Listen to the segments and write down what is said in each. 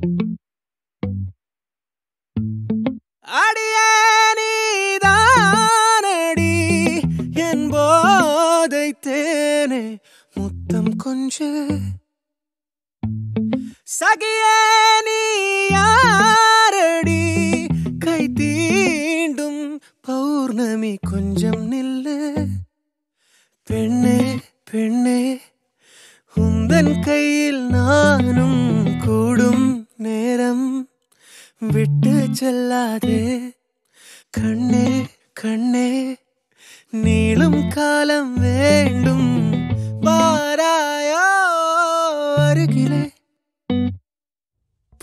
அடியானடி என் போதை தேனே முத்தம் கொஞ்சு. சகியடி கை தீண்டும் பௌர்ணமி கொஞ்சம் நில்லு. பெண்ணே பெண்ணே உந்தன் கையில் நானும் கூடும் விட்டு செல்லாதே. கண்ணே கண்ணே நீளும் காலம் வேண்டும். வாராயோ அருகிலே.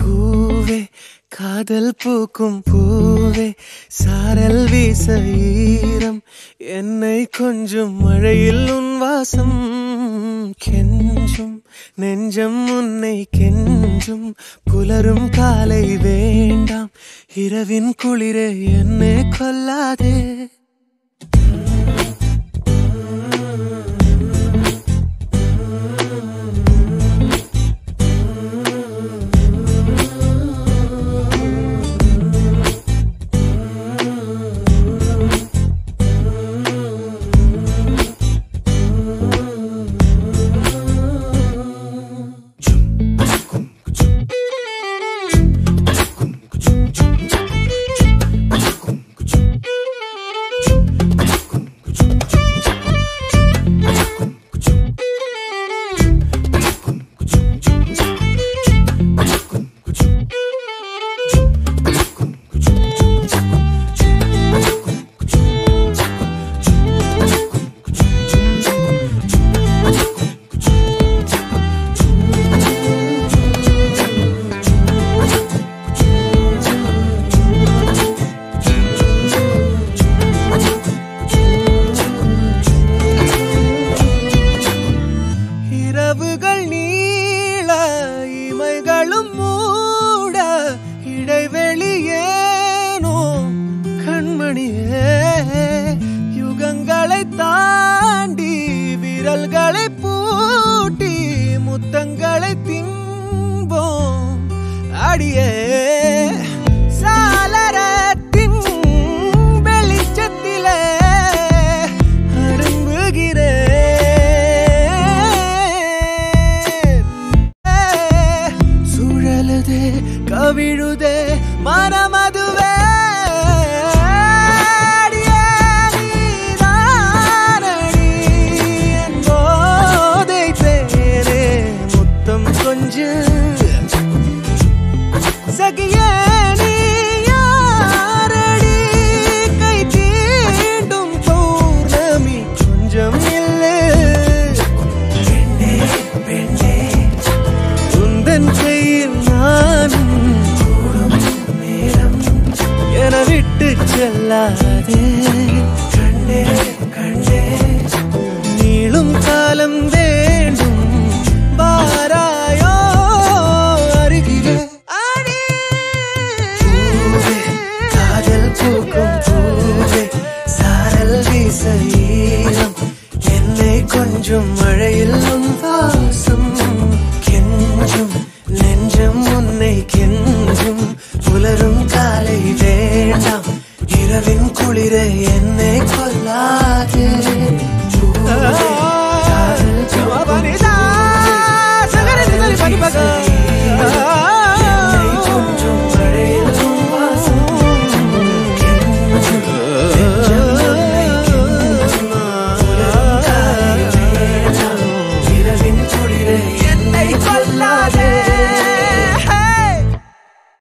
பூவே காதல் பூக்கும் பூவே சாரல் வீச ஈரம். என்னை கொஞ்சம் மழையில் உன் வாசம் கெஞ்சும். நெஞ்சம் உன்னை கெஞ்சும். என்றும் புலரும் காலை வேண்டாம். இரவின் குளிரே என்னை கொல்லாதே. அடியே. சாளரத்தின் வெளிச்சத்திலே அரும்புகிறேன் சுழலுதே கவிழுதே மனமதுவே விட்டு செல்லாதே. கண்ணே கண்ணே நீளும் காலம் வேண்டும். வாராயோ அருகிலே. காதல் பூக்கும் பூவே சாரல் வீச ஈரம் என்னை கொஞ்சம் மழையில் வாசம் கெஞ்சும் நெஞ்சம் உன்னை கெஞ்சும் புலரும் காலை வேண்டாம் நிலவின் குளிரை என்னை கொல்லா.